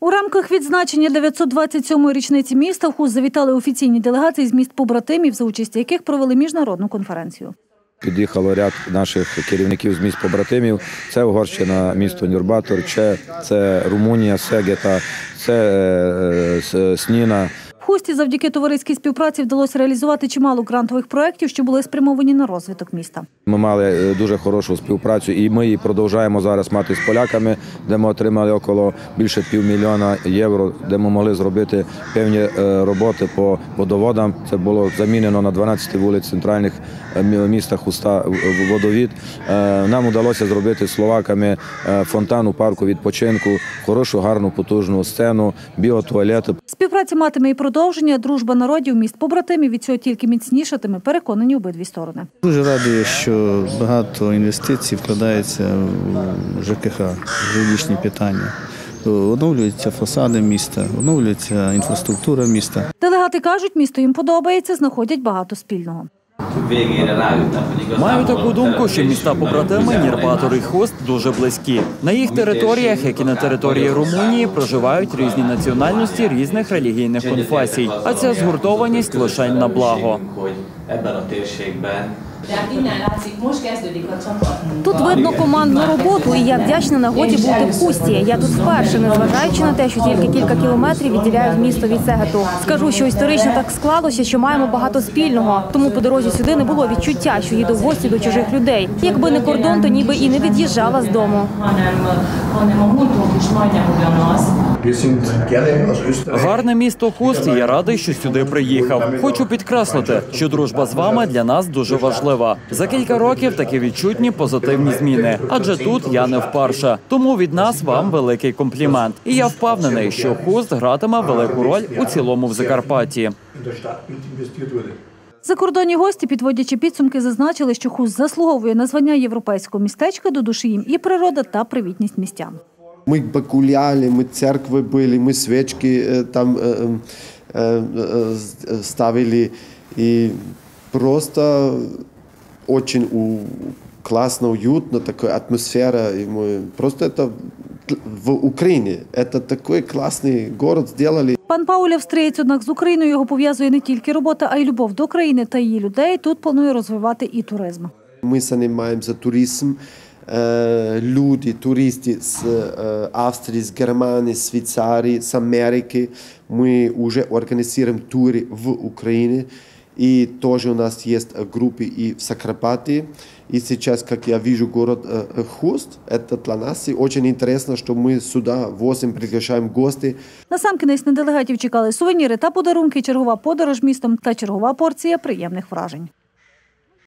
У рамках відзначення 927-ї річниці міста в ХУЗ завітали офіційні делегації з міст побратимів, за участі яких провели міжнародну конференцію. Під'їхало ряд наших керівників з міст побратимів. Це Угорщина, місто Нюрбатор, це Румунія, Сегета, це е, С- Сніна. В Хусті завдяки товариській співпраці вдалося реалізувати чимало грантових проєктів, що були спрямовані на розвиток міста. Ми мали е, дуже хорошу співпрацю, і ми її продовжуємо зараз мати з поляками, де ми отримали около більше півмільйона євро, де ми могли зробити певні е, роботи по водоводам. Це було замінено на 12 вулиць центральних е, мі- міста Хуста водовід. Нам вдалося зробити з словаками фонтан у парку відпочинку, хорошу, гарну, потужну сцену, біотуалети. Співпраця матиме і продовження. Дружба народів міст побратимів від цього тільки міцнішатиме. Переконані обидві сторони. Дуже радий, що багато інвестицій вкладається в ЖКХ, в жилищні питання. Оновлюються фасади міста, оновлюється інфраструктура міста. Делегати кажуть, місто їм подобається, знаходять багато спільного. Végére rájöttem, hogy igazából Маю таку думку, що міста побратими Нірбатор і Хост дуже близькі. На їх територіях, як і на території Румунії, проживають різні національності різних релігійних конфесій. А ця згуртованість лише на благо. Тут видно командну роботу, і я вдячна нагоді бути в Хусті. Я тут вперше, незважаючи на те, що тільки кілька кілометрів відділяють місто від Сегету. Скажу, що історично так склалося, що маємо багато спільного. Тому по дорозі сюди не було відчуття, що їду в гості до чужих людей. Якби не кордон, то ніби і не від'їжджала з дому. Гарне місто Хост, я радий, що сюди приїхав. Хочу підкреслити, що дружба з вами для нас дуже важлива. За кілька років такі відчутні позитивні зміни. Адже тут я не вперше. Тому від нас вам великий комплімент. І я впевнений, що Хост гратиме велику роль у цілому в Закарпатті. Закордонні гості, підводячи підсумки, зазначили, що Хуст заслуговує на звання європейського містечка до душі їм і природа та привітність містян. Мы погуляли, мы в церкви были, мы свечки э, там э, э, э, э, ставили. И просто очень у, классно, уютно, такая атмосфера. И мы, просто это в Украине. Это такой классный город сделали. Пан Пауль австрієць, однак з Україною його пов'язує не тільки робота, а й любов до країни та її людей. Тут планує розвивати і туризм. Мы занимаемся туризмом. Э, Люди, туристы с э, Австрии, с Германии, с Швейцарии, с Америки. Мы уже организируем туры в Украине. И тоже у нас есть э, группы и в Сакрапате. И сейчас, как я вижу, город э, э, Хуст, это для нас и очень интересно, что мы сюда возим, приглашаем гости. Насамкінець на делегатів чекали сувеніри та подарунки, чергова подорож містом та чергова порція приємних вражень.